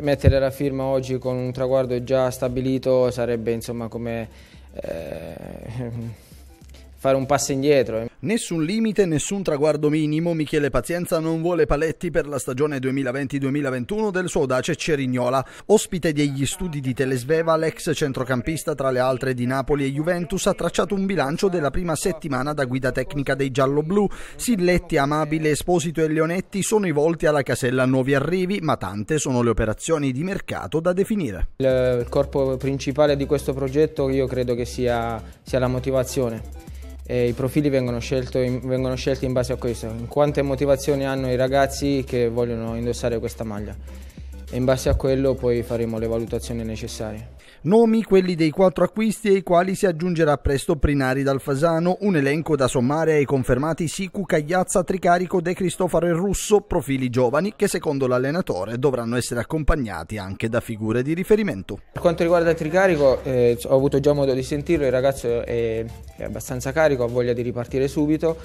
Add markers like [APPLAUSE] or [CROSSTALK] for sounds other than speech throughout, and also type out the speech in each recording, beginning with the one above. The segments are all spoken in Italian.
mettere la firma oggi con un traguardo già stabilito sarebbe insomma come eh, [LAUGHS] fare un passo indietro. Nessun limite, nessun traguardo minimo, Michele Pazienza non vuole paletti per la stagione 2020-2021 del suo audace Cerignola. Ospite degli studi di Telesveva, l'ex centrocampista tra le altre di Napoli e Juventus ha tracciato un bilancio della prima settimana da guida tecnica dei giallo-blu. Silletti, Amabile, Esposito e Leonetti sono i volti alla casella nuovi arrivi, ma tante sono le operazioni di mercato da definire. Il corpo principale di questo progetto io credo che sia, sia la motivazione i profili vengono, in, vengono, scelti in base a questo, in quante motivazioni hanno i ragazzi che vogliono indossare questa maglia e in base a quello poi faremo le valutazioni necessarie. Nomi quelli dei quattro acquisti ai quali si aggiungerà presto Prinari dal Fasano, un elenco da sommare ai confermati Sicu, Cagliazza, Tricarico, De Cristofaro e Russo, profili giovani che secondo l'allenatore dovranno essere accompagnati anche da figure di riferimento. Per quanto riguarda il Tricarico eh, ho avuto già modo di sentirlo, il ragazzo è, è abbastanza carico, ha voglia di ripartire subito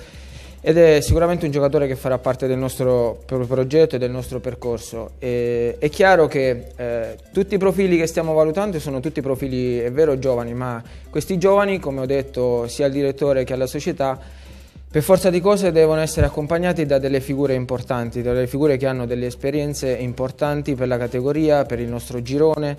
ed è sicuramente un giocatore che farà parte del nostro progetto e del nostro percorso. E, è chiaro che eh, tutti i profili che stiamo valutando sono tutti profili, è vero, giovani, ma questi giovani, come ho detto sia al direttore che alla società, per forza di cose devono essere accompagnati da delle figure importanti, delle figure che hanno delle esperienze importanti per la categoria, per il nostro girone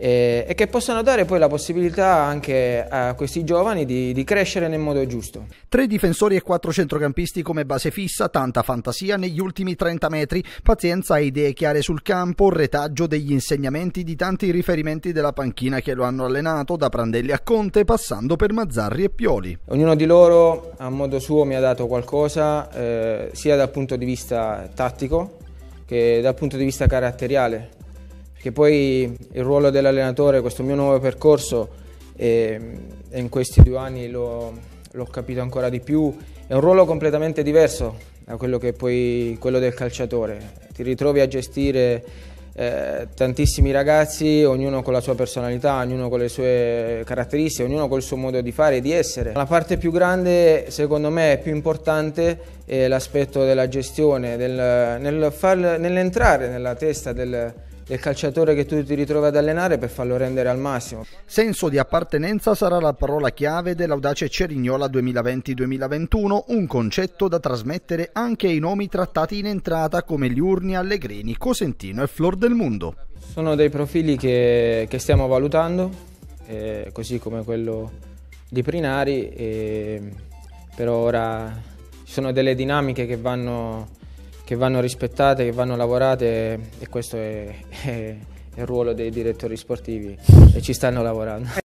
e, e che possano dare poi la possibilità anche a questi giovani di, di, crescere nel modo giusto. Tre difensori e quattro centrocampisti come base fissa, tanta fantasia negli ultimi 30 metri, pazienza e idee chiare sul campo, retaggio degli insegnamenti di tanti riferimenti della panchina che lo hanno allenato, da Prandelli a Conte, passando per Mazzarri e Pioli. Ognuno di loro a modo suo mi ha dato qualcosa, eh, sia dal punto di vista tattico che dal punto di vista caratteriale che poi il ruolo dell'allenatore, questo mio nuovo percorso, e, e in questi due anni l'ho, l'ho, capito ancora di più, è un ruolo completamente diverso da quello che è poi quello del calciatore. Ti ritrovi a gestire eh, tantissimi ragazzi, ognuno con la sua personalità, ognuno con le sue caratteristiche, ognuno col suo modo di fare e di essere. La parte più grande, secondo me, più importante è l'aspetto della gestione, del, nel far, nell'entrare nella testa del del calciatore che tu ti ritrovi ad allenare per farlo rendere al massimo. Senso di appartenenza sarà la parola chiave dell'Audace Cerignola 2020-2021, un concetto da trasmettere anche ai nomi trattati in entrata come Liurni, Allegrini, Cosentino e Flor del Mundo. Sono dei profili che, che stiamo valutando, eh, così come quello di Prinari, eh, per ora ci sono delle dinamiche che vanno che vanno rispettate, che vanno lavorate e questo è, è, [LAUGHS] è il ruolo dei direttori sportivi e ci stanno lavorando.